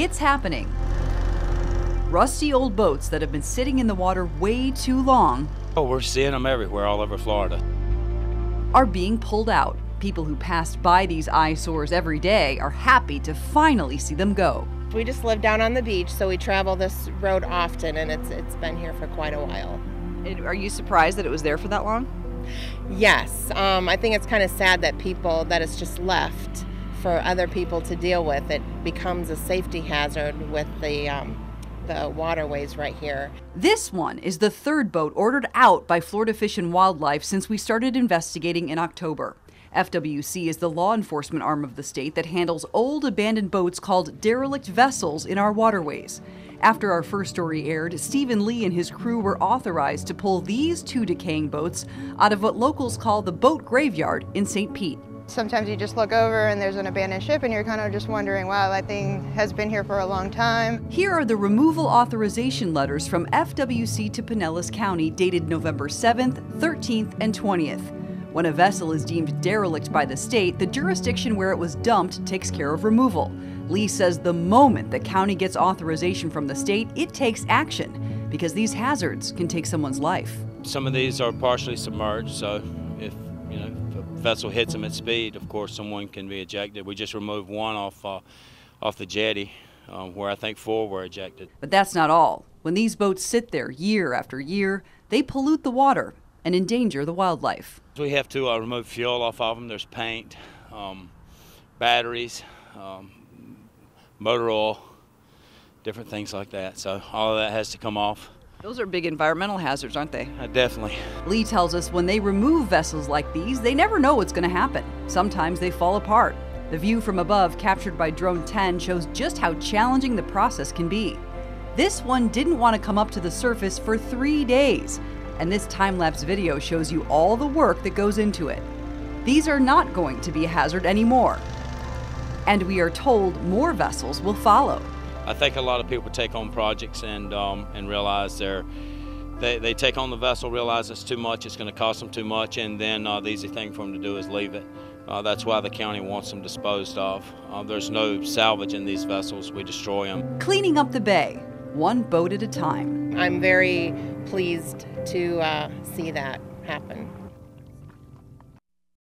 It's happening. Rusty old boats that have been sitting in the water way too long Oh, we're seeing them everywhere, all over Florida. are being pulled out. People who passed by these eyesores every day are happy to finally see them go. We just live down on the beach, so we travel this road often, and it's it's been here for quite a while. Are you surprised that it was there for that long? Yes, um, I think it's kind of sad that people that it's just left for other people to deal with. It becomes a safety hazard with the um, the waterways right here. This one is the third boat ordered out by Florida Fish and Wildlife since we started investigating in October. FWC is the law enforcement arm of the state that handles old abandoned boats called derelict vessels in our waterways. After our first story aired, Stephen Lee and his crew were authorized to pull these two decaying boats out of what locals call the boat graveyard in St. Pete. Sometimes you just look over and there's an abandoned ship and you're kind of just wondering, wow, that thing has been here for a long time. Here are the removal authorization letters from FWC to Pinellas County dated November 7th, 13th, and 20th. When a vessel is deemed derelict by the state, the jurisdiction where it was dumped takes care of removal. Lee says the moment the county gets authorization from the state, it takes action because these hazards can take someone's life. Some of these are partially submerged, so if you know if a vessel hits them at speed, of course someone can be ejected. We just removed one off uh, off the jetty, um, where I think four were ejected. But that's not all. When these boats sit there year after year, they pollute the water and endanger the wildlife. We have to uh, remove fuel off of them. There's paint, um, batteries, um, motor oil, different things like that. So all of that has to come off. Those are big environmental hazards, aren't they? Uh, definitely. Lee tells us when they remove vessels like these, they never know what's going to happen. Sometimes they fall apart. The view from above, captured by Drone 10, shows just how challenging the process can be. This one didn't want to come up to the surface for three days, and this time lapse video shows you all the work that goes into it. These are not going to be a hazard anymore. And we are told more vessels will follow. I think a lot of people take on projects and um, and realize they're they, they take on the vessel, realize it's too much, it's going to cost them too much, and then uh, the easy thing for them to do is leave it. Uh, that's why the county wants them disposed of. Uh, there's no salvage in these vessels; we destroy them. Cleaning up the bay, one boat at a time. I'm very pleased to uh, see that happen.